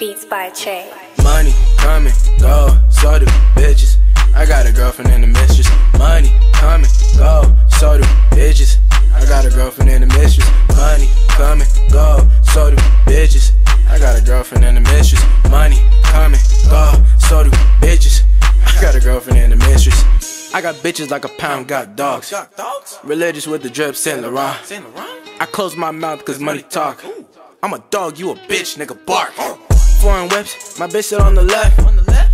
Beats by Che. Money coming, go, so do bitches. I got a girlfriend and a mistress. Money coming, go, so do bitches. I got a girlfriend and a mistress. Money coming, go, so do bitches. I got a girlfriend and a mistress. Money coming, go, so do bitches. I got a girlfriend and a mistress. I got bitches like a pound, got dogs. Religious with the drip, Saint Laurent. I close my mouth cause money talk. I'm a dog, you a bitch, nigga, bark. Oh. Foreign whips, my bitch sit on the left.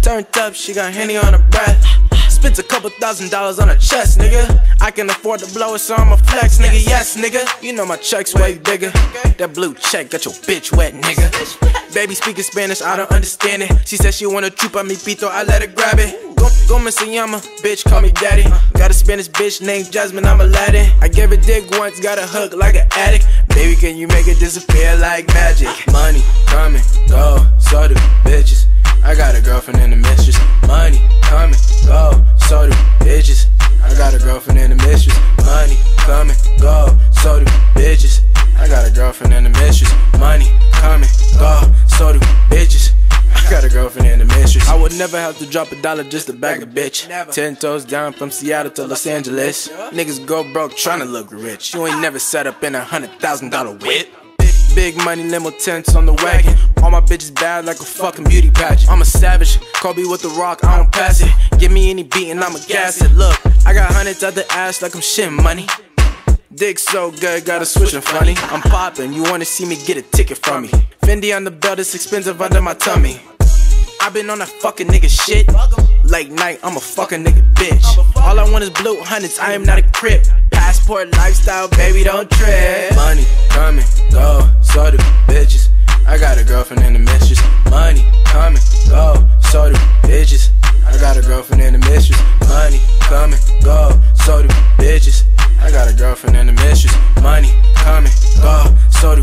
Turned up, she got Henny on her breath. Spent a couple thousand dollars on her chest, nigga. I can afford to blow it, so I'ma flex, nigga. Yes, nigga. You know my check's way bigger. That blue check got your bitch wet, nigga. Baby speaking Spanish, I don't understand it. She said she wanna troop on me, pito, I let her grab it. Go, go, Miss Yama, bitch, call me daddy. Got a Spanish bitch named Jasmine, I'm Aladdin. I gave a dick once, got a hook like an addict. Baby, can you make it disappear like magic? Money coming, go, never have to drop a dollar just to bag a bitch. Ten toes down from Seattle to Los Angeles. Niggas go broke trying to look rich. You ain't never set up in a hundred thousand dollar whip. Big money limo tents on the wagon. All my bitches bad like a fucking beauty pageant. I'm a savage, Kobe with the rock, I don't pass it. Give me any beat and I'ma gas it. Look, I got hundreds at the ass like I'm shit money. Dick so good, gotta switch it funny. I'm poppin', you wanna see me get a ticket from me. Fendi on the belt, it's expensive under my tummy. I've been on that fucking nigga shit. Late night, I'm a fucking nigga bitch. All I want is blue hundreds, I am not a crip. Passport lifestyle, baby, don't trip. Money coming, go, so do bitches. I got a girlfriend and a mistress. Money coming, go, so do bitches. I got a girlfriend and a mistress. Money coming, go, so do bitches. I got a girlfriend and a mistress. Money coming, go, so do